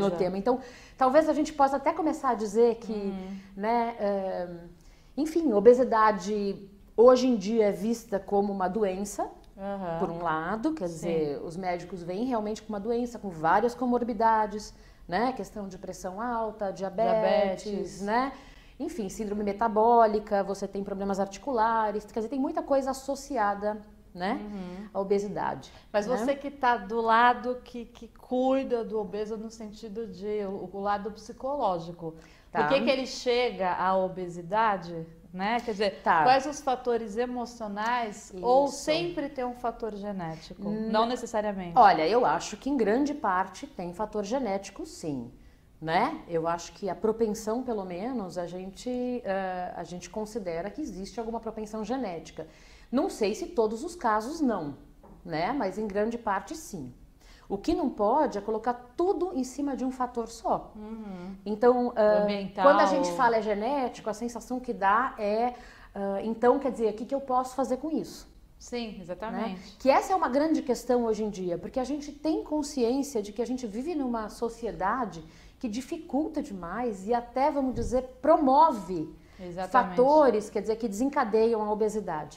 no tema. Então, talvez a gente possa até começar a dizer que, uhum. né, é, enfim, obesidade hoje em dia é vista como uma doença, uhum. por um lado, quer Sim. dizer, os médicos vêm realmente com uma doença, com várias comorbidades, né, questão de pressão alta, diabetes, diabetes. né, enfim, síndrome metabólica, você tem problemas articulares, quer dizer, tem muita coisa associada né? Uhum. A obesidade. Mas né? você que está do lado que, que cuida do obeso no sentido de o, o lado psicológico. Tá. Por que, que ele chega à obesidade? Né? Quer dizer, tá. quais os fatores emocionais Isso. ou sempre tem um fator genético? Hum, Não necessariamente. Olha, eu acho que em grande parte tem fator genético, sim. Né? Eu acho que a propensão, pelo menos, a gente, uh, a gente considera que existe alguma propensão genética. Não sei se todos os casos não, né? Mas em grande parte sim. O que não pode é colocar tudo em cima de um fator só. Uhum. Então, uh, quando a gente fala é genético, a sensação que dá é, uh, então quer dizer, o que, que eu posso fazer com isso? Sim, exatamente. Né? Que essa é uma grande questão hoje em dia, porque a gente tem consciência de que a gente vive numa sociedade que dificulta demais e até, vamos dizer, promove Exatamente. fatores, quer dizer, que desencadeiam a obesidade.